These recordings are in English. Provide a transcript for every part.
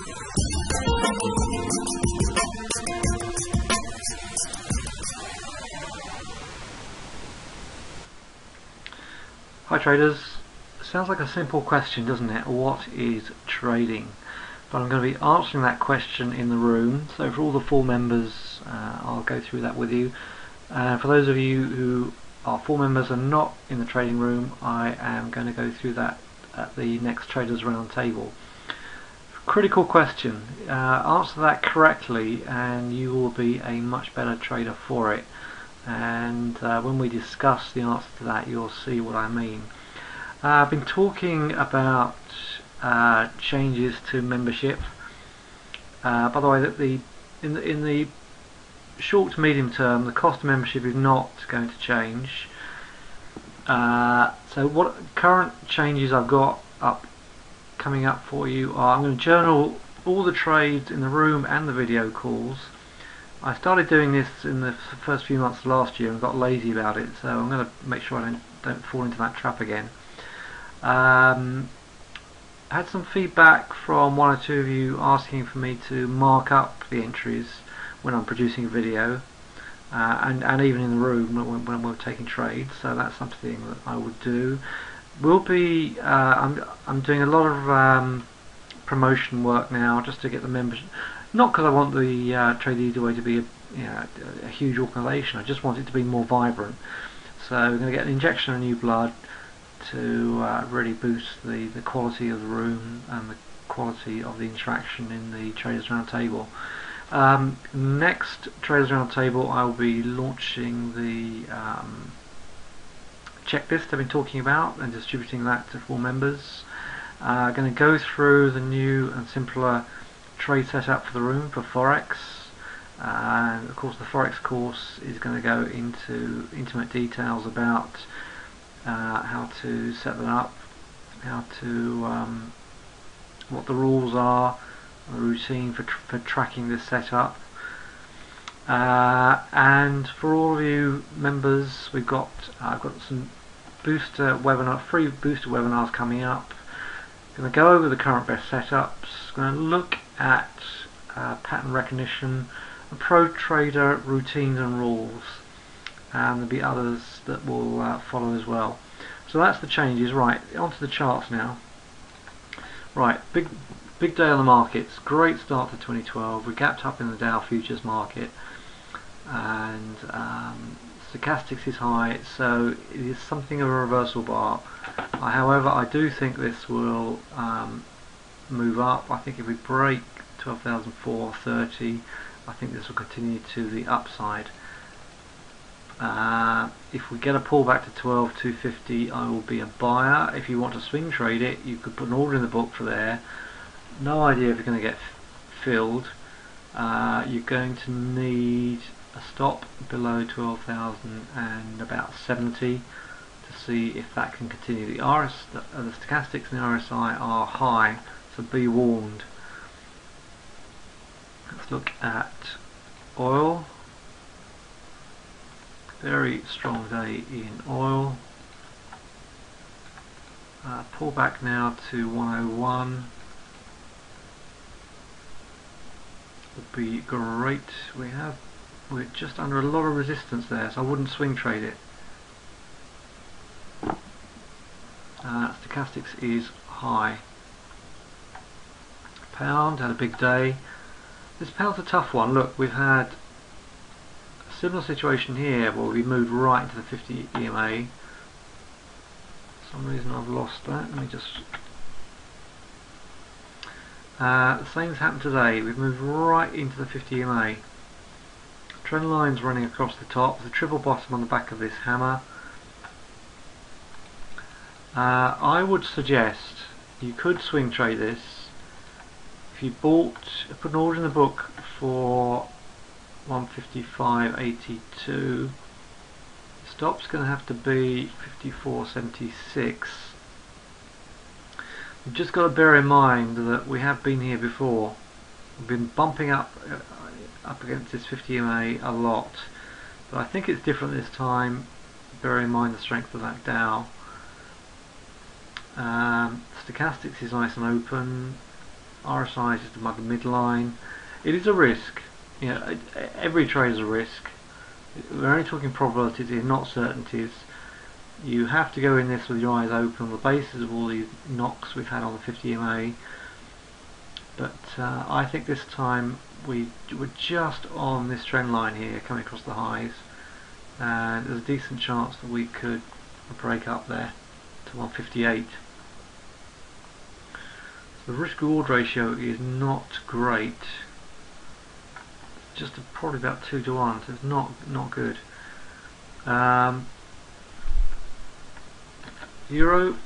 Hi traders, sounds like a simple question doesn't it? What is trading? But I'm going to be answering that question in the room so for all the full members uh, I'll go through that with you. Uh, for those of you who are full members and not in the trading room I am going to go through that at the next traders round table. Critical question, uh, answer that correctly and you will be a much better trader for it and uh, when we discuss the answer to that you'll see what I mean. Uh, I've been talking about uh, changes to membership. Uh, by the way, that the in the in the short to medium term, the cost of membership is not going to change. Uh, so what current changes I've got up coming up for you are I'm going to journal all the trades in the room and the video calls I started doing this in the first few months last year and got lazy about it, so I'm going to make sure I don't, don't fall into that trap again. Um, had some feedback from one or two of you asking for me to mark up the entries when I'm producing a video uh, and, and even in the room when, when we're taking trades, so that's something that I would do. We'll be, uh, I'm, I'm doing a lot of um, promotion work now just to get the members not because I want the uh, Trade the Easy Way to be a, you know, a, huge organisation, I just want it to be more vibrant. So we're going to get an injection of new blood to uh, really boost the, the quality of the room and the quality of the interaction in the Traders Roundtable. Um, next Traders Roundtable I will be launching the um, checklist I've been talking about and distributing that to full members. Uh, going to go through the new and simpler trade setup for the room for Forex and of course the Forex course is going to go into intimate details about uh, how to set that up, how to um, what the rules are, the routine for, tr for tracking this setup. Uh, and for all of you members, we've got uh, I've got some booster webinar, free booster webinars coming up. Going to go over the current best setups. Going to look at uh, pattern recognition, pro trader routines and rules and there'll be others that will uh, follow as well. So that's the changes. Right, onto the charts now. Right, big big day on the markets. Great start to 2012. We gapped up in the Dow futures market and um, stochastics is high so it is something of a reversal bar. Uh, however, I do think this will um, move up. I think if we break 12,430 I think this will continue to the upside. Uh, if we get a pullback to 12,250 I will be a buyer. If you want to swing trade it you could put an order in the book for there. No idea if you're going to get filled. Uh, you're going to need a stop below 12,000 and about 70 to see if that can continue. The RS, the, uh, the stochastics and the RSI are high so be warned. Let's look at oil. Very strong day in oil. Uh, pull back now to 101 would be great. We have we're just under a lot of resistance there, so I wouldn't swing trade it. Uh, stochastics is high pound, had a big day. This pound's a tough one. Look, we've had a similar situation here where we moved right into the 50 EMA. For some reason I've lost that. Let me just... Uh, the same's happened today. We've moved right into the 50 EMA. Trend lines running across the top. the triple bottom on the back of this hammer. Uh, I would suggest you could swing trade this if you bought, put an order in the book for 155.82, stop's going to have to be 54.76. You've just got to bear in mind that we have been here before. We've been bumping up uh, up against this 50 MA a lot, but I think it's different this time. Bear in mind the strength of that Dow. Um, stochastics is nice and open RSI is just above the midline. It is a risk. You know, every trade is a risk. We're only talking probabilities, here not certainties. You have to go in this with your eyes open on the basis of all these knocks we've had on the 50MA But uh, I think this time we were just on this trend line here coming across the highs. And there's a decent chance that we could break up there to 158 the risk reward ratio is not great. Just probably about 2 to 1 so it's not not good. Um, Euro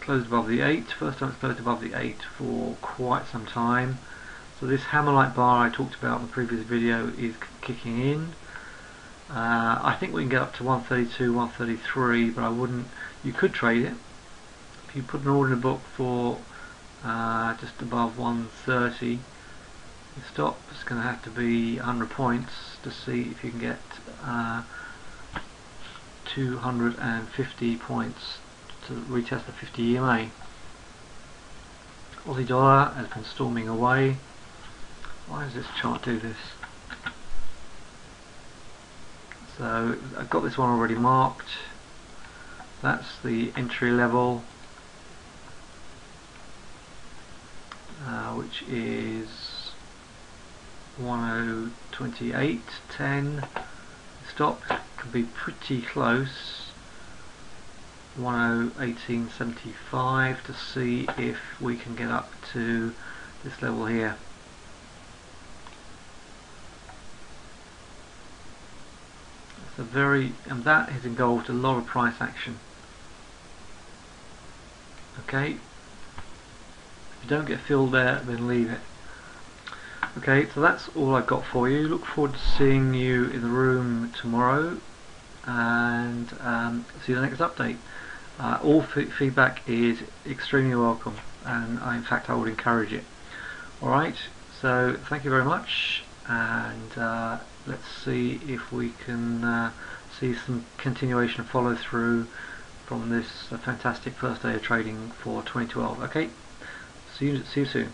closed above the 8 first time it's closed above the 8 for quite some time so this hammer-like bar I talked about in the previous video is kicking in. Uh, I think we can get up to 132, 133, but I wouldn't. You could trade it. If you put an order in the book for uh, just above 130, the stop is going to have to be 100 points to see if you can get uh, 250 points to retest the 50 EMA. Aussie dollar has been storming away. Why does this chart do this? So I've got this one already marked. That's the entry level, uh, which is 1028.10. Stop can be pretty close. 1018.75 to see if we can get up to this level here. Very and that has involved a lot of price action. Okay? If you don't get filled there then leave it. Okay so that's all I've got for you. Look forward to seeing you in the room tomorrow and um, see the next update. Uh, all feedback is extremely welcome and I, in fact I would encourage it. Alright so thank you very much and uh, let's see if we can uh, see some continuation follow through from this uh, fantastic first day of trading for 2012 okay. See you, see you soon